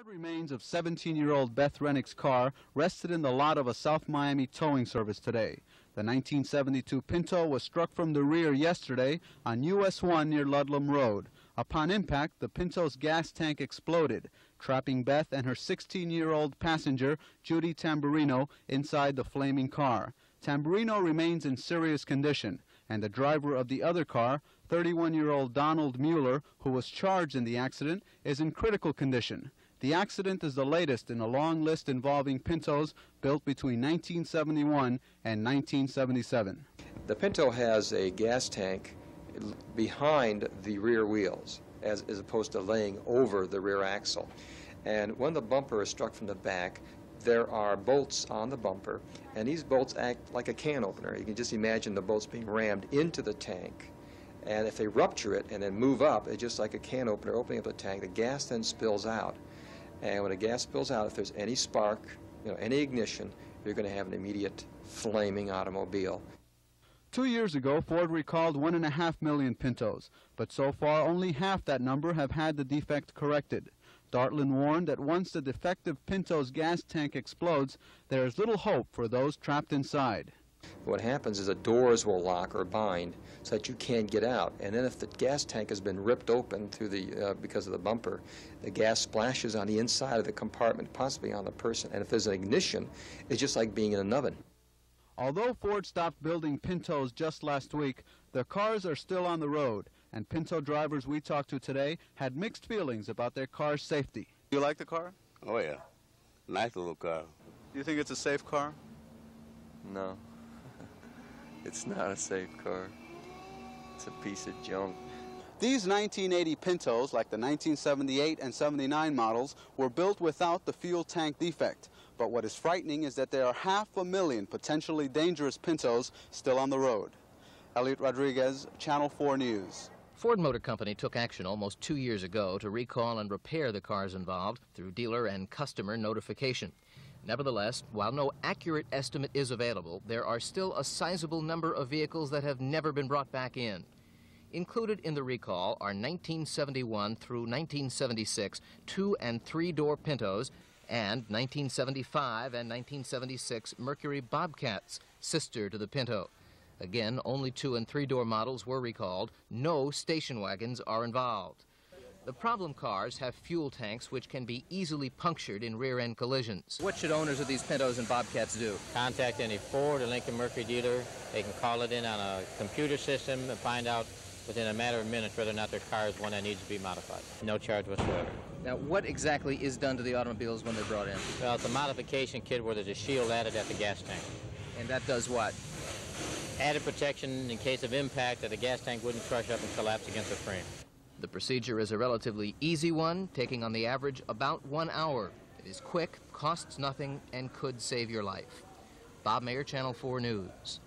Charred remains of 17-year-old Beth Rennick's car rested in the lot of a South Miami towing service today. The 1972 Pinto was struck from the rear yesterday on US 1 near Ludlam Road. Upon impact, the Pinto's gas tank exploded, trapping Beth and her 16-year-old passenger, Judy Tamburino, inside the flaming car. Tamburino remains in serious condition, and the driver of the other car, 31-year-old Donald Mueller, who was charged in the accident, is in critical condition. The accident is the latest in a long list involving Pintos built between 1971 and 1977. The Pinto has a gas tank behind the rear wheels as, as opposed to laying over the rear axle. And when the bumper is struck from the back, there are bolts on the bumper, and these bolts act like a can opener. You can just imagine the bolts being rammed into the tank. And if they rupture it and then move up, it's just like a can opener opening up the tank. The gas then spills out. And when the gas spills out, if there's any spark, you know, any ignition, you're going to have an immediate flaming automobile. Two years ago, Ford recalled one and a half million Pintos, but so far only half that number have had the defect corrected. Dartland warned that once the defective Pinto's gas tank explodes, there is little hope for those trapped inside. What happens is the doors will lock or bind so that you can't get out. And then if the gas tank has been ripped open through the, uh, because of the bumper, the gas splashes on the inside of the compartment, possibly on the person. And if there's an ignition, it's just like being in an oven. Although Ford stopped building Pintos just last week, their cars are still on the road, and Pinto drivers we talked to today had mixed feelings about their car's safety. Do you like the car? Oh, yeah. Nice little car. Do you think it's a safe car? No. It's not a safe car. It's a piece of junk. These 1980 Pintos, like the 1978 and 79 models, were built without the fuel tank defect. But what is frightening is that there are half a million potentially dangerous Pintos still on the road. Eliott Rodriguez, Channel 4 News. Ford Motor Company took action almost two years ago to recall and repair the cars involved through dealer and customer notification. Nevertheless, while no accurate estimate is available, there are still a sizable number of vehicles that have never been brought back in. Included in the recall are 1971 through 1976 two and three door Pintos and 1975 and 1976 Mercury Bobcats, sister to the Pinto. Again, only two and three door models were recalled. No station wagons are involved. The problem cars have fuel tanks which can be easily punctured in rear-end collisions. What should owners of these Pintos and Bobcats do? Contact any Ford or Lincoln Mercury dealer. They can call it in on a computer system and find out within a matter of minutes whether or not their car is one that needs to be modified. No charge whatsoever. Now, what exactly is done to the automobiles when they're brought in? Well, it's a modification kit where there's a shield added at the gas tank. And that does what? Added protection in case of impact that the gas tank wouldn't crush up and collapse against the frame. The procedure is a relatively easy one, taking on the average about one hour. It is quick, costs nothing, and could save your life. Bob Mayer, Channel 4 News.